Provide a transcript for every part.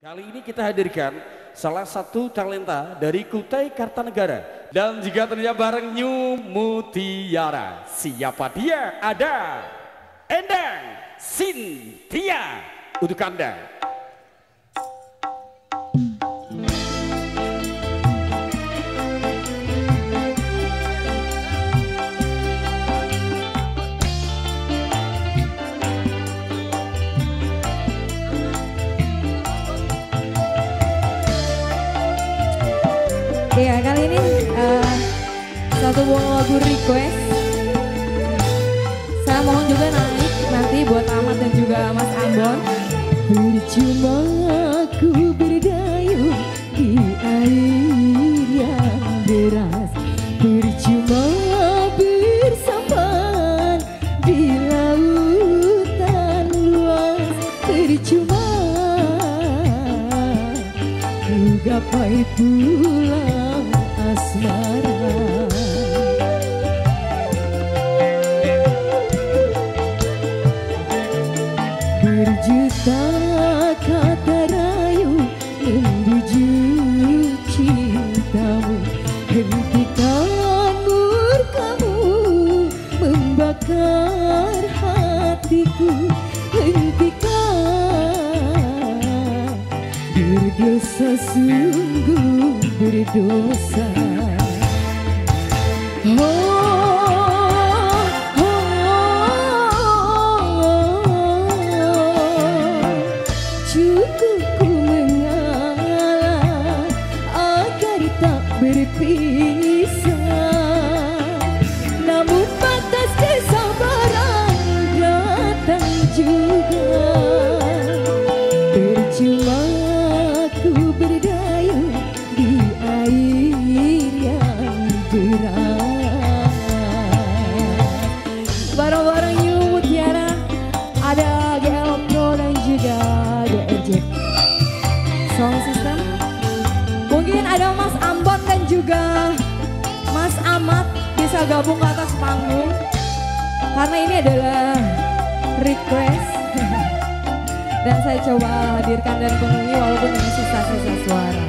Kali ini kita hadirkan salah satu talenta dari Kutai Kartanegara dan juga ternyata bareng New Mutiara. Siapa dia? Ada Endang Sintia untuk Anda. Iya kali ini uh, satu buah lagu request. Saya mohon juga naik nanti buat Ahmad dan juga Mas Ambon. Percuma Berjuta kata rayu membujuk cintamu Hentikan murkamu membakar hatiku. Hentikan berdosa sungguh berdosa. Oh, Sound System. Mungkin ada Mas Ambon dan juga Mas Amat bisa gabung ke atas panggung. Karena ini adalah request. dan saya coba hadirkan dan penuhi walaupun ini susah-susah suara.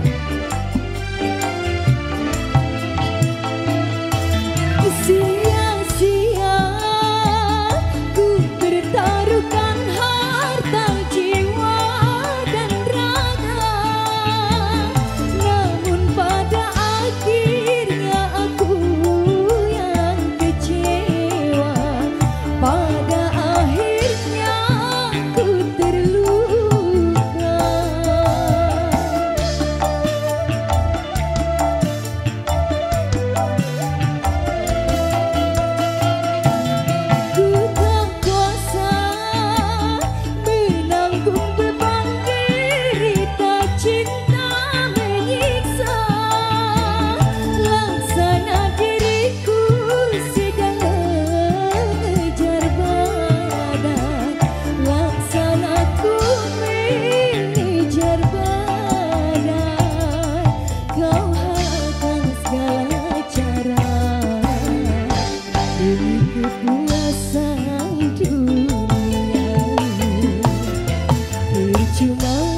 love